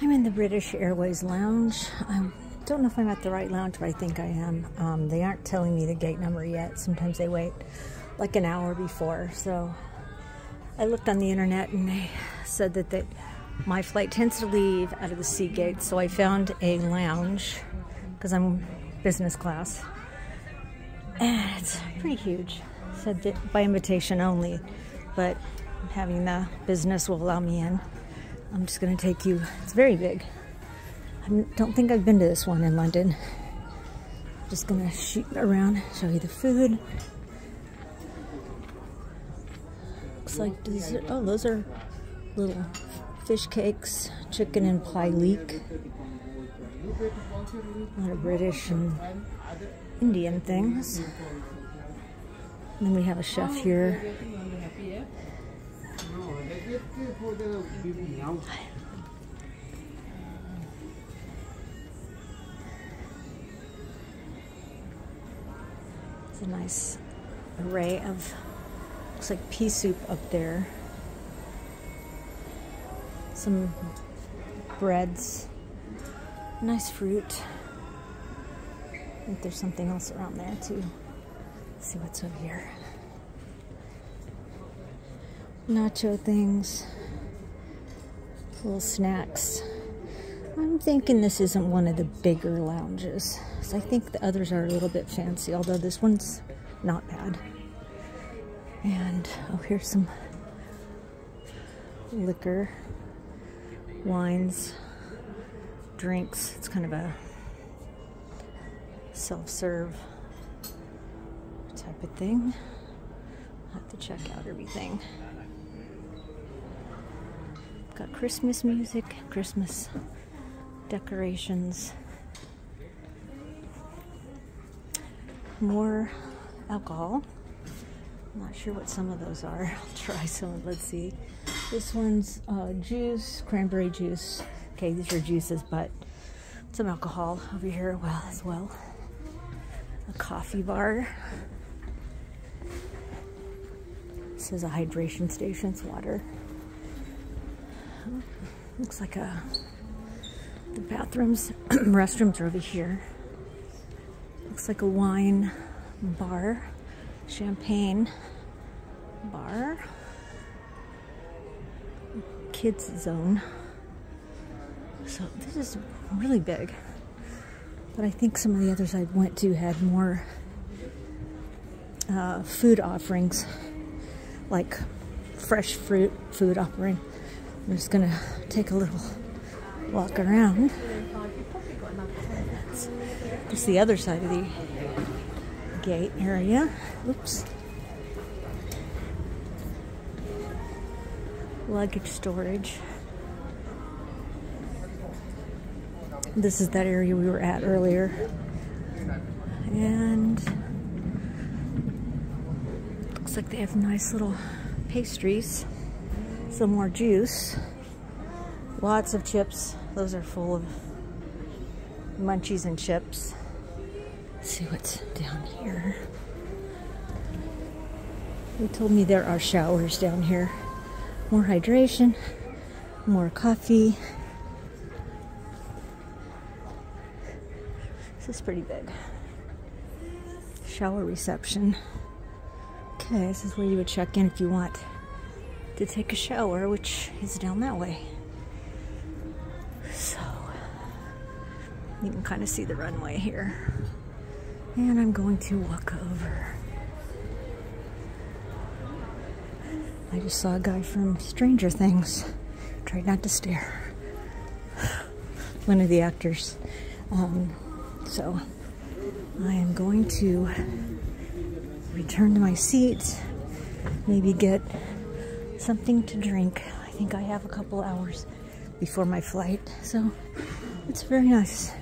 I'm in the British Airways lounge. I don't know if I'm at the right lounge, but I think I am. Um, they aren't telling me the gate number yet. Sometimes they wait like an hour before. So I looked on the internet and they said that they, my flight tends to leave out of the C gate. So I found a lounge because I'm business class. And it's pretty huge. Said by invitation only, but having the business will allow me in. I'm just going to take you, it's very big. I don't think I've been to this one in London. I'm just going to shoot around, show you the food. Looks like dessert. Oh, those are little fish cakes, chicken and pie leek. A lot of British and Indian things. And then we have a chef here. It's a nice array of, looks like pea soup up there. Some breads, nice fruit. I think there's something else around there too. Let's see what's over here. Nacho things, little snacks. I'm thinking this isn't one of the bigger lounges. So I think the others are a little bit fancy, although this one's not bad. And oh, here's some liquor, wines, drinks. It's kind of a self-serve type of thing. i have to check out everything. Got Christmas music, Christmas decorations. More alcohol. Not sure what some of those are. I'll try some. Let's see. This one's uh, juice, cranberry juice. Okay, these are juices, but some alcohol over here well as well. A coffee bar. This is a hydration station. It's water. Looks like a the bathrooms, restrooms are over here. Looks like a wine bar, champagne bar, kids zone. So this is really big. But I think some of the others I went to had more uh, food offerings, like fresh fruit food offering. I'm just gonna take a little walk around. It's the other side of the gate area. Oops. Luggage storage. This is that area we were at earlier. And looks like they have nice little pastries some more juice. Lots of chips. Those are full of munchies and chips. Let's see what's down here. They told me there are showers down here. More hydration, more coffee. This is pretty big. Shower reception. Okay, this is where you would check in if you want to take a shower, which is down that way. So, you can kind of see the runway here. And I'm going to walk over. I just saw a guy from Stranger Things. Tried not to stare. One of the actors. Um, so, I am going to return to my seat, maybe get something to drink. I think I have a couple hours before my flight, so it's very nice.